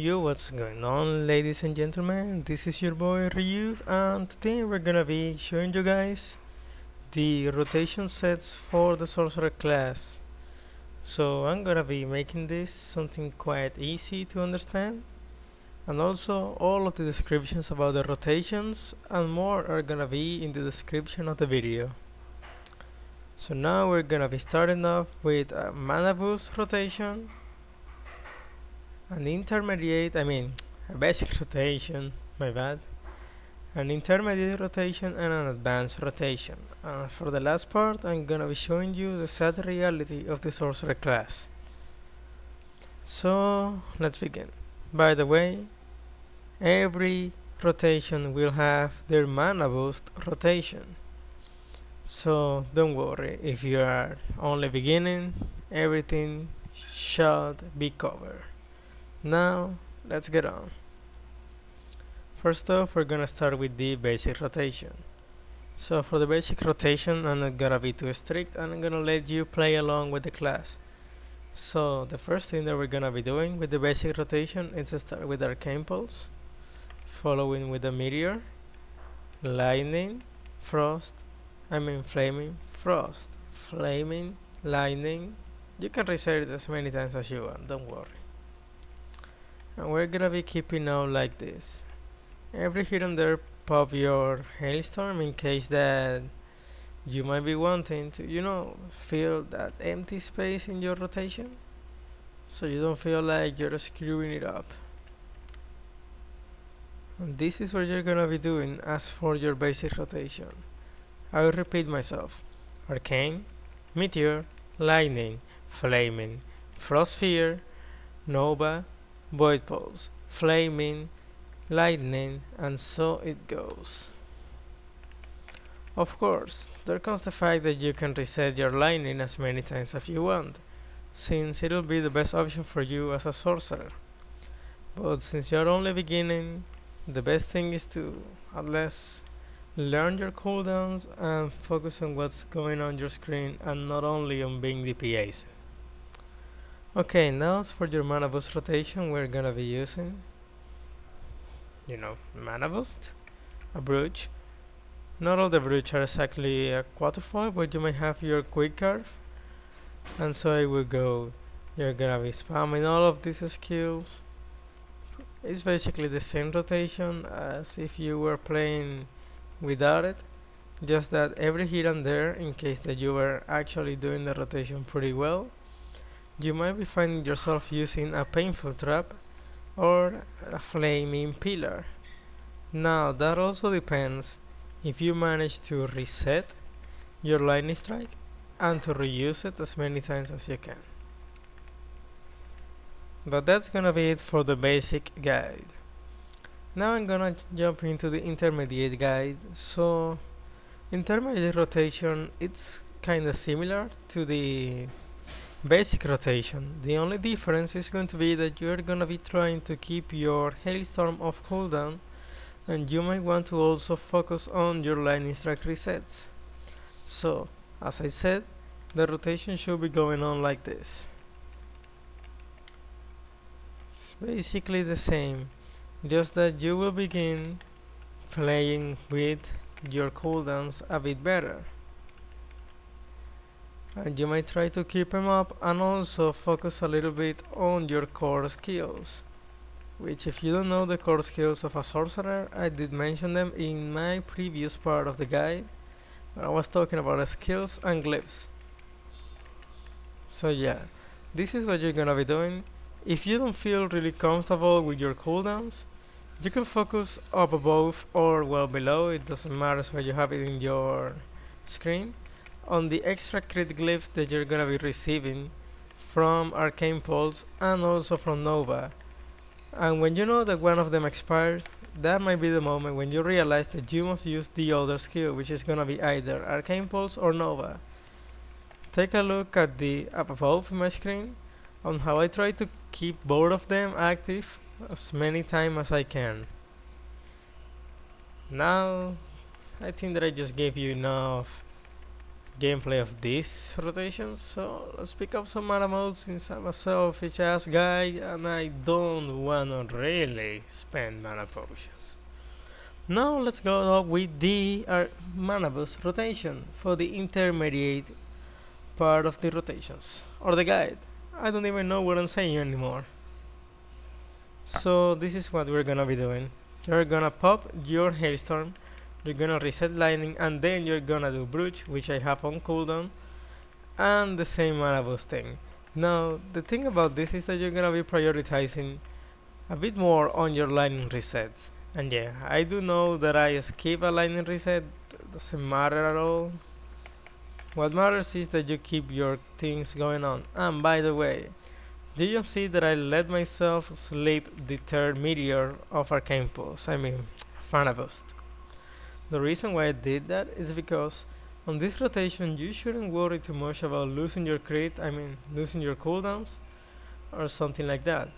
Yo, what's going on ladies and gentlemen? This is your boy Ryu and today we're gonna be showing you guys the rotation sets for the sorcerer class. So I'm gonna be making this something quite easy to understand and also all of the descriptions about the rotations and more are gonna be in the description of the video. So now we're gonna be starting off with a mana boost rotation an intermediate, I mean, a basic rotation, my bad, an intermediate rotation and an advanced rotation. And for the last part, I'm gonna be showing you the sad reality of the sorcerer class. So, let's begin. By the way, every rotation will have their mana boost rotation. So, don't worry, if you are only beginning, everything should be covered. Now, let's get on. First off, we're gonna start with the basic rotation. So for the basic rotation, I'm not gonna be too strict and I'm gonna let you play along with the class. So the first thing that we're gonna be doing with the basic rotation is to start with Arcane Pulse, following with the Meteor, Lightning, Frost, I mean Flaming, Frost, Flaming, Lightning. You can reset it as many times as you want, don't worry and we're gonna be keeping out like this. Every here and there pop your hailstorm in case that you might be wanting to you know feel that empty space in your rotation so you don't feel like you're screwing it up. And this is what you're gonna be doing as for your basic rotation. I will repeat myself. Arcane meteor lightning flaming frost sphere nova void pulse, flaming, lightning, and so it goes. Of course, there comes the fact that you can reset your lightning as many times as you want, since it'll be the best option for you as a sorcerer. But since you're only beginning, the best thing is to, at least, learn your cooldowns and focus on what's going on your screen and not only on being DPS. Okay, now for your mana boost rotation, we're gonna be using, you know, mana boost, a brooch. Not all the brooch are exactly a quadrufold, but you may have your quick curve, and so I will go. You're gonna be spamming all of these skills. It's basically the same rotation as if you were playing without it, just that every here and there, in case that you were actually doing the rotation pretty well, you might be finding yourself using a painful trap or a flaming pillar. Now that also depends if you manage to reset your lightning strike and to reuse it as many times as you can. But that's gonna be it for the basic guide. Now I'm gonna jump into the intermediate guide. So intermediate rotation it's kinda similar to the basic rotation. The only difference is going to be that you're gonna be trying to keep your hailstorm off cooldown and you might want to also focus on your lightning strike resets. So, as I said, the rotation should be going on like this. It's basically the same, just that you will begin playing with your cooldowns a bit better and you might try to keep them up and also focus a little bit on your core skills which if you don't know the core skills of a sorcerer I did mention them in my previous part of the guide where I was talking about skills and glyphs. So yeah this is what you're gonna be doing. If you don't feel really comfortable with your cooldowns you can focus up above or well below. It doesn't matter where you have it in your screen on the extra crit glyph that you're gonna be receiving from Arcane Pulse and also from Nova. And when you know that one of them expires, that might be the moment when you realize that you must use the other skill, which is gonna be either Arcane Pulse or Nova. Take a look at the up above my screen on how I try to keep both of them active as many times as I can. Now, I think that I just gave you enough gameplay of this rotation so let's pick up some mana modes since I'm a selfish ass guy and I don't wanna really spend mana potions. Now let's go up with the uh, mana boost rotation for the intermediate part of the rotations or the guide. I don't even know what I'm saying anymore. So this is what we're gonna be doing. You're gonna pop your hailstorm, you're gonna reset lightning, and then you're gonna do brooch, which I have on cooldown, and the same mana boosting. Now the thing about this is that you're gonna be prioritizing a bit more on your lightning resets. And yeah, I do know that I skip a lightning reset, doesn't matter at all. What matters is that you keep your things going on. And by the way, did you see that I let myself sleep the third meteor of Arcane Pulse? I mean, Boost. The reason why I did that is because on this rotation you shouldn't worry too much about losing your crit, I mean losing your cooldowns or something like that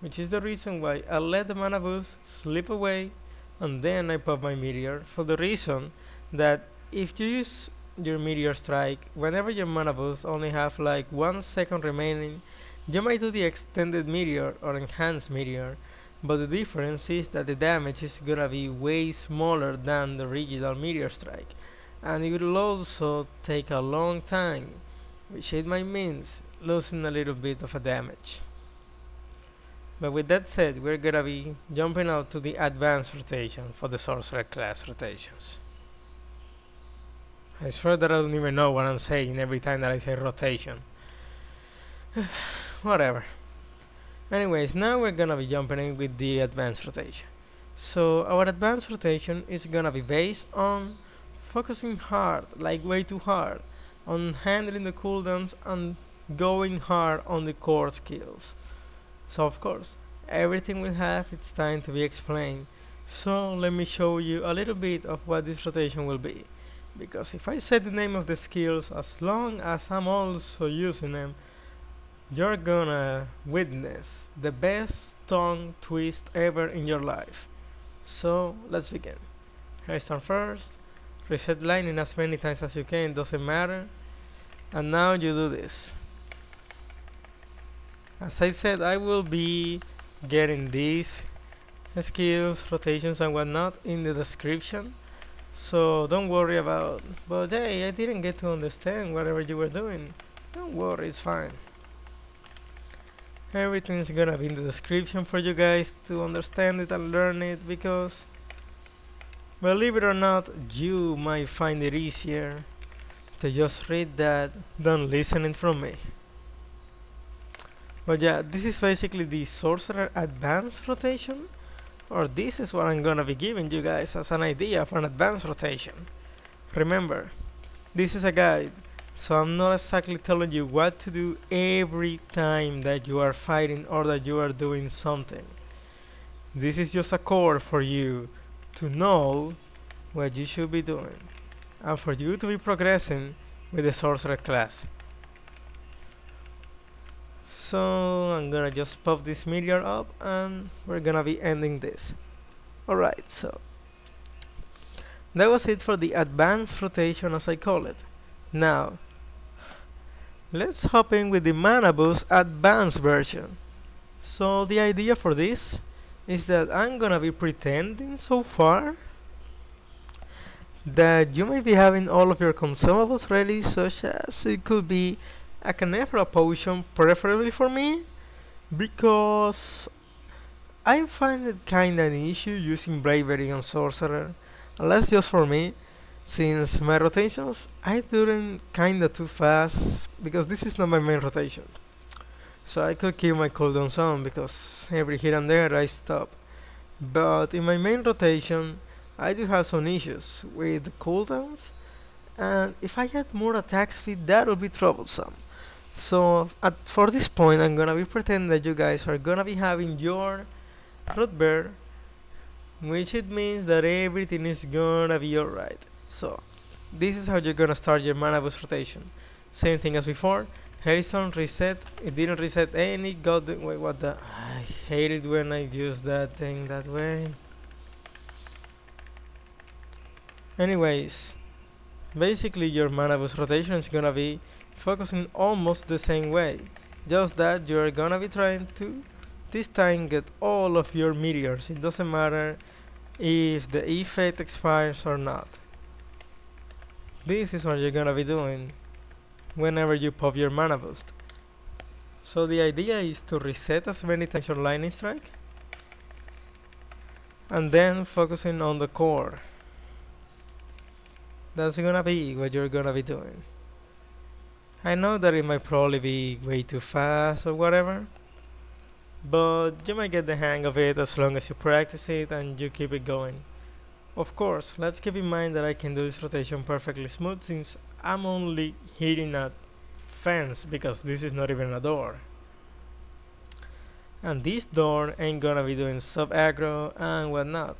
which is the reason why I let the mana boost slip away and then I pop my meteor for the reason that if you use your meteor strike whenever your mana boost only have like one second remaining you might do the extended meteor or enhanced meteor but the difference is that the damage is gonna be way smaller than the original meteor strike and it will also take a long time which it might means losing a little bit of a damage but with that said, we're gonna be jumping out to the advanced rotation for the sorcerer class rotations. I swear that I don't even know what I'm saying every time that I say rotation. Whatever. Anyways, now we're gonna be jumping in with the advanced rotation. So our advanced rotation is gonna be based on focusing hard, like way too hard, on handling the cooldowns and going hard on the core skills. So of course, everything will have its time to be explained. So let me show you a little bit of what this rotation will be. Because if I say the name of the skills, as long as I'm also using them, you're gonna witness the best tongue twist ever in your life. So let's begin. I start first, reset lightning as many times as you can, doesn't matter. And now you do this as I said I will be getting these skills rotations and whatnot in the description so don't worry about but hey I didn't get to understand whatever you were doing don't worry it's fine everything's gonna be in the description for you guys to understand it and learn it because believe it or not you might find it easier to just read that than listening from me but yeah, this is basically the Sorcerer Advanced Rotation, or this is what I'm gonna be giving you guys as an idea for an advanced rotation. Remember, this is a guide, so I'm not exactly telling you what to do every time that you are fighting or that you are doing something. This is just a core for you to know what you should be doing and for you to be progressing with the sorcerer class. So I'm gonna just pop this meteor up and we're gonna be ending this. Alright, so that was it for the advanced rotation as I call it. Now, let's hop in with the Mana Boost advanced version. So the idea for this is that I'm gonna be pretending so far that you may be having all of your consumables ready such as it could be a Canephora potion preferably for me because I find it kinda an issue using Bravery on Sorcerer unless just for me since my rotations I do them kinda too fast because this is not my main rotation. So I could keep my cooldowns on because every here and there I stop. But in my main rotation I do have some issues with cooldowns and if I get more attack speed that will be troublesome. So at, for this point I'm gonna be pretending that you guys are gonna be having your root beer which it means that everything is gonna be alright so this is how you're gonna start your mana boost rotation. Same thing as before. Hailstorm reset. It didn't reset any god wait what the? I hate it when I use that thing that way. Anyways Basically your mana boost rotation is gonna be focusing almost the same way, just that you're gonna be trying to this time get all of your meteors, it doesn't matter if the effect expires or not. This is what you're gonna be doing whenever you pop your mana boost. So the idea is to reset as many times your lightning strike and then focusing on the core. That's gonna be what you're gonna be doing. I know that it might probably be way too fast or whatever, but you might get the hang of it as long as you practice it and you keep it going. Of course, let's keep in mind that I can do this rotation perfectly smooth since I'm only hitting a fence because this is not even a door. And this door ain't gonna be doing sub aggro and whatnot.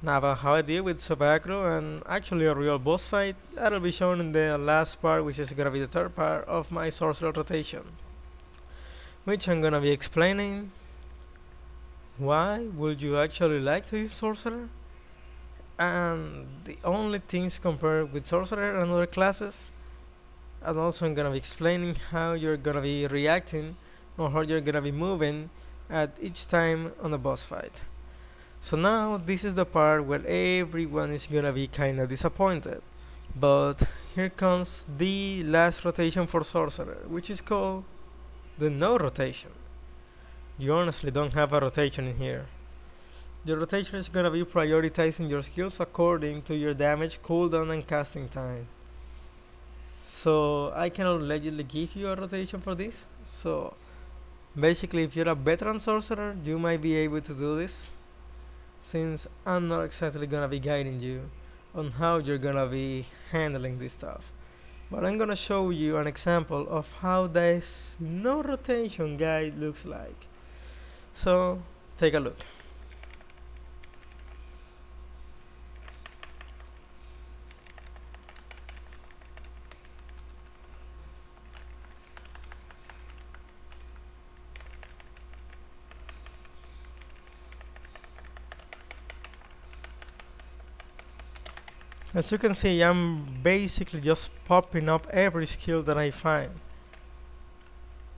Now about how I deal with sub aggro and actually a real boss fight, that'll be shown in the last part which is gonna be the third part of my sorcerer rotation. Which I'm gonna be explaining why would you actually like to use sorcerer and the only things compared with sorcerer and other classes and also I'm gonna be explaining how you're gonna be reacting or how you're gonna be moving at each time on a boss fight. So now this is the part where everyone is gonna be kinda disappointed. But here comes the last rotation for Sorcerer, which is called the no rotation. You honestly don't have a rotation in here. The rotation is gonna be prioritizing your skills according to your damage, cooldown and casting time. So I cannot legally give you a rotation for this. So basically if you're a veteran sorcerer you might be able to do this since I'm not exactly gonna be guiding you on how you're gonna be handling this stuff. But I'm gonna show you an example of how this no rotation guide looks like. So take a look. As you can see, I'm basically just popping up every skill that I find.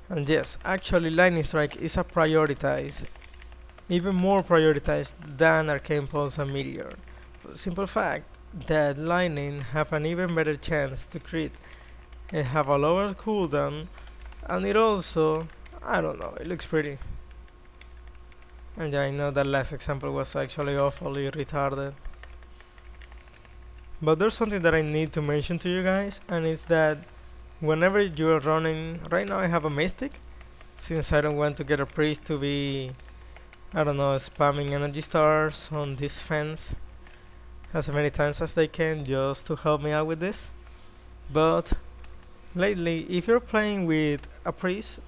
And yes, actually Lightning Strike is a prioritized, even more prioritized than Arcane Pulse and Meteor. Simple fact that Lightning have an even better chance to crit. It have a lower cooldown, and it also, I don't know, it looks pretty. And yeah, I know that last example was actually awfully retarded. But there's something that I need to mention to you guys, and it's that whenever you're running, right now I have a Mystic, since I don't want to get a priest to be, I don't know, spamming energy stars on this fence as many times as they can just to help me out with this. But lately, if you're playing with a priest,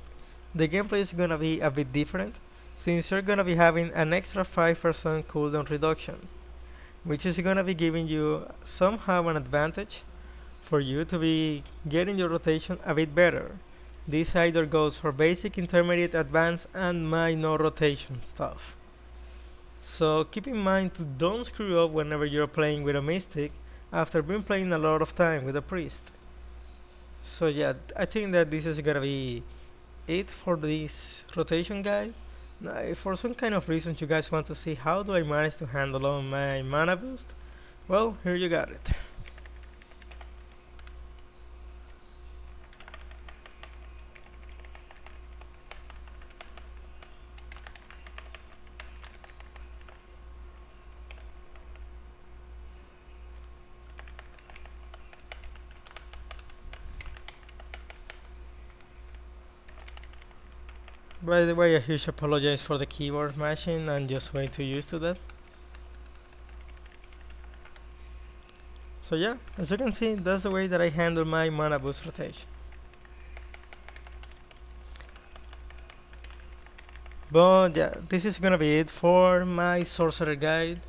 the gameplay is gonna be a bit different, since you're gonna be having an extra 5% cooldown reduction which is going to be giving you somehow an advantage for you to be getting your rotation a bit better. This either goes for basic, intermediate, advanced, and minor rotation stuff. So keep in mind to don't screw up whenever you're playing with a mystic after being playing a lot of time with a priest. So yeah, I think that this is gonna be it for this rotation guide. For some kind of reason you guys want to see how do I manage to handle all my mana boost, well, here you got it. By the way, a huge apologize for the keyboard mashing, I'm just way too used to that. So yeah, as you can see, that's the way that I handle my mana boost rotation. But yeah, this is gonna be it for my sorcerer guide.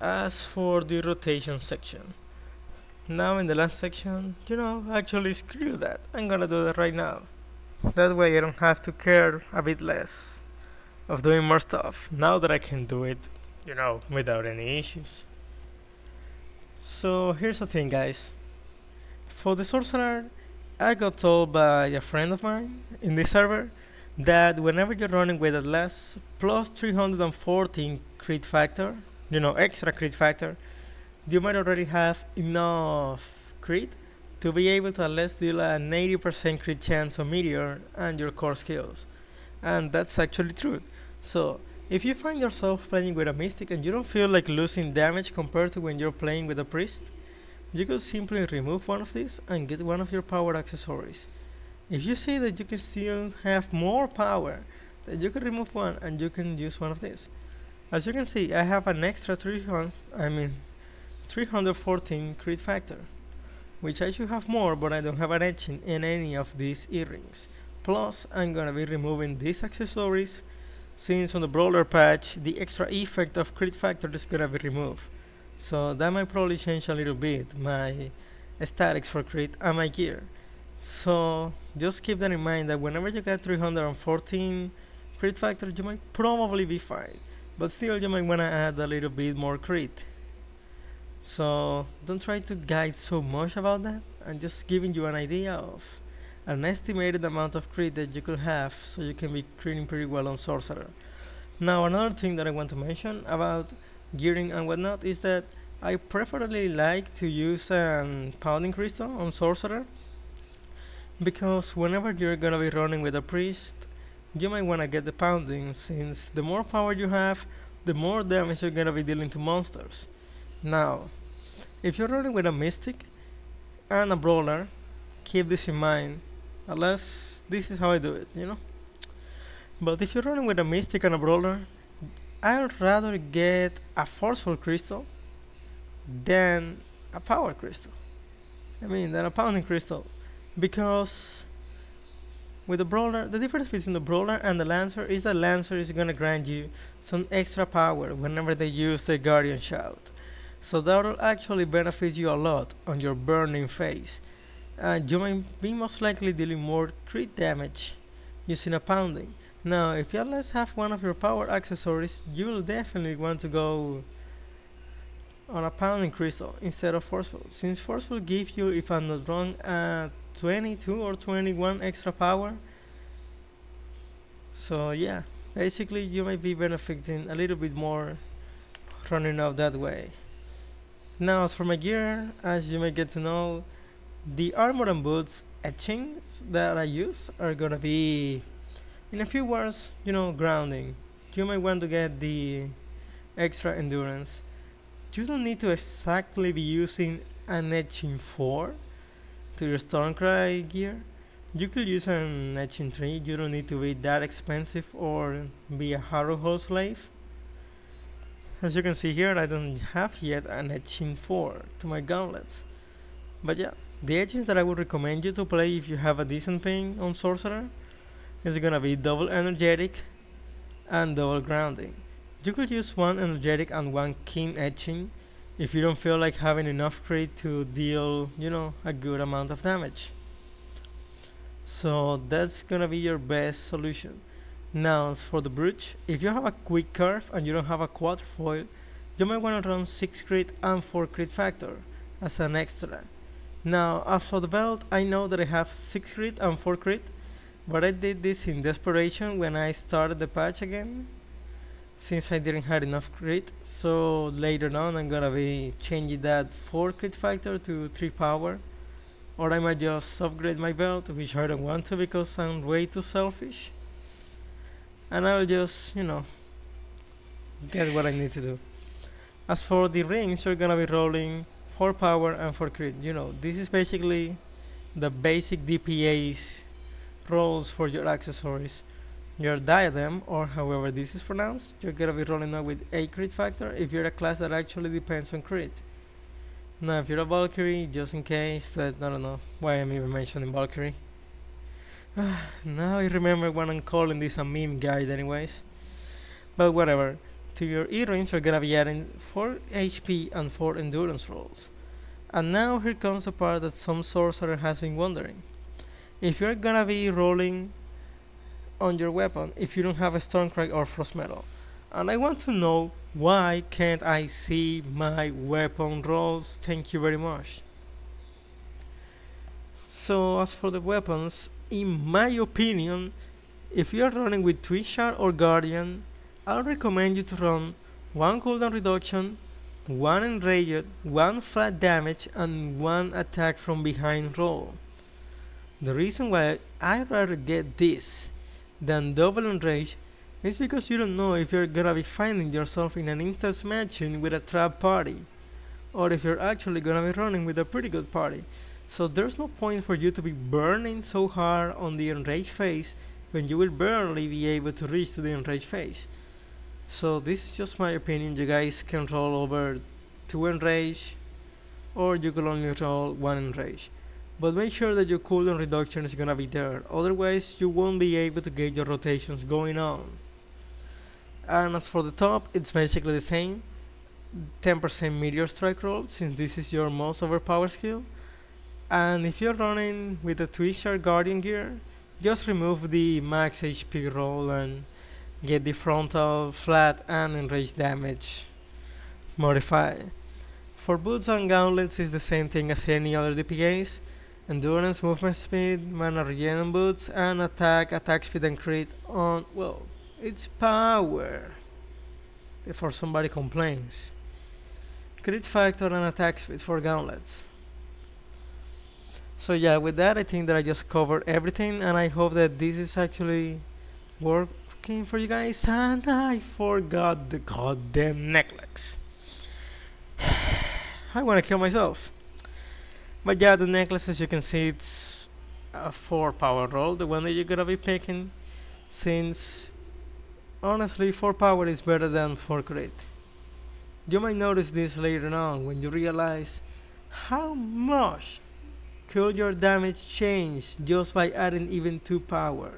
As for the rotation section. Now in the last section, you know, actually screw that. I'm gonna do that right now. That way I don't have to care a bit less of doing more stuff now that I can do it, you know, without any issues. So here's the thing guys. For the sorcerer, I got told by a friend of mine in this server that whenever you're running with at least plus 314 crit factor, you know, extra crit factor, you might already have enough crit to be able to at least deal an 80% crit chance on meteor and your core skills. And that's actually true. So if you find yourself playing with a mystic and you don't feel like losing damage compared to when you're playing with a priest, you could simply remove one of these and get one of your power accessories. If you see that you can still have more power, then you can remove one and you can use one of these. As you can see, I have an extra 300, I mean 314 crit factor, which I should have more, but I don't have an etching in any of these earrings. Plus, I'm gonna be removing these accessories, since on the brawler patch, the extra effect of crit factor is gonna be removed. So that might probably change a little bit my statics for crit and my gear. So just keep that in mind that whenever you get 314 crit factor you might probably be fine. But still you might wanna add a little bit more crit. So don't try to guide so much about that. I'm just giving you an idea of an estimated amount of crit that you could have so you can be critting pretty well on sorcerer. Now another thing that I want to mention about gearing and whatnot is that I preferably like to use a um, pounding crystal on sorcerer because whenever you're gonna be running with a priest you might wanna get the pounding since the more power you have the more damage you're gonna be dealing to monsters. Now if you're running with a mystic and a brawler keep this in mind unless this is how I do it you know but if you're running with a mystic and a brawler I'd rather get a forceful crystal than a power crystal. I mean, than a pounding crystal. Because with the brawler, the difference between the brawler and the lancer is that lancer is gonna grant you some extra power whenever they use the guardian shout. So that will actually benefit you a lot on your burning phase. And you may be most likely dealing more crit damage using a pounding. Now, if you at least have one of your power accessories, you will definitely want to go on a pounding crystal instead of forceful, since forceful gives you, if I'm not wrong, uh, 22 or 21 extra power. So yeah, basically you might be benefiting a little bit more running off that way. Now as for my gear, as you may get to know, the armor and boots etchings that I use are gonna be in a few words, you know, grounding. You might want to get the extra endurance. You don't need to exactly be using an etching 4 to your Stormcry gear. You could use an etching 3, you don't need to be that expensive or be a Harrowhold slave. As you can see here, I don't have yet an etching 4 to my gauntlets. But yeah, the etchings that I would recommend you to play if you have a decent ping on Sorcerer is gonna be double energetic and double grounding. You could use one energetic and one keen etching if you don't feel like having enough crit to deal, you know, a good amount of damage. So that's gonna be your best solution. Now for the brooch, if you have a quick curve and you don't have a quadrifoil, you might want to run 6 crit and 4 crit factor as an extra. Now as for the belt, I know that I have 6 crit and 4 crit, but I did this in desperation when I started the patch again since I didn't have enough crit so later on I'm gonna be changing that 4 crit factor to 3 power or I might just upgrade my belt which I don't want to because I'm way too selfish and I will just you know get what I need to do as for the rings you're gonna be rolling 4 power and 4 crit you know this is basically the basic DPA's rolls for your accessories. Your diadem, or however this is pronounced, you're gonna be rolling out with a crit factor if you're a class that actually depends on crit. Now, if you're a Valkyrie, just in case that, I don't know why I'm even mentioning Valkyrie. now I remember when I'm calling this a meme guide anyways. But whatever. To your earrings, you're gonna be adding 4 HP and 4 endurance rolls. And now here comes the part that some sorcerer has been wondering if you're gonna be rolling on your weapon if you don't have a Stormcry or Frost Metal. and I want to know why can't I see my weapon rolls thank you very much so as for the weapons in my opinion if you are running with Twistshard or Guardian I'll recommend you to run one cooldown reduction one enraged, one flat damage and one attack from behind roll the reason why I'd rather get this than double enrage is because you don't know if you're gonna be finding yourself in an instance matching with a trap party or if you're actually gonna be running with a pretty good party. So there's no point for you to be burning so hard on the enraged phase when you will barely be able to reach to the enraged phase. So this is just my opinion. You guys can roll over two enrage or you can only roll one enrage. But make sure that your cooldown reduction is gonna be there. Otherwise you won't be able to get your rotations going on and as for the top it's basically the same 10% meteor strike roll since this is your most overpowered skill and if you're running with the Twistshard Guardian gear just remove the max HP roll and get the frontal, flat and enraged damage modify. For boots and gauntlets is the same thing as any other DPS endurance, movement speed, mana regen boots and attack, attack speed and crit on, well, it's power. Before somebody complains. Crit factor and attack speed for gauntlets. So yeah, with that I think that I just covered everything and I hope that this is actually working for you guys and I forgot the goddamn necklace. I wanna kill myself. But yeah, the necklace as you can see it's a 4 power roll, the one that you're gonna be picking since Honestly, 4 power is better than 4 crit. You might notice this later on when you realize how much could your damage change just by adding even 2 power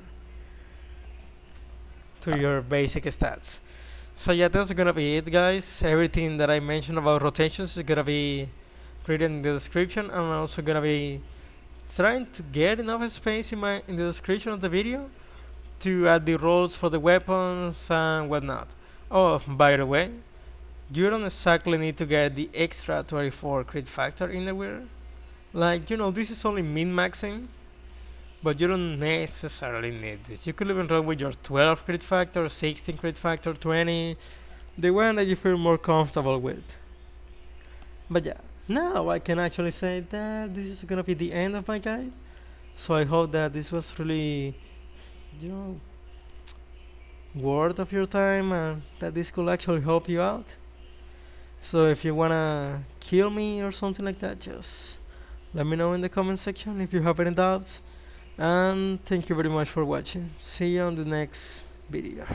to your basic stats. So yeah, that's gonna be it guys. Everything that I mentioned about rotations is gonna be written in the description and I'm also gonna be trying to get enough space in my in the description of the video to add the rolls for the weapons and whatnot. Oh, by the way, you don't exactly need to get the extra 24 crit factor in the wear. Like, you know, this is only min-maxing, but you don't necessarily need this. You could even run with your 12 crit factor, 16 crit factor, 20, the one that you feel more comfortable with. But yeah, now I can actually say that this is gonna be the end of my guide. So I hope that this was really you know worth of your time and that this could actually help you out so if you wanna kill me or something like that just let me know in the comment section if you have any doubts and thank you very much for watching. See you on the next video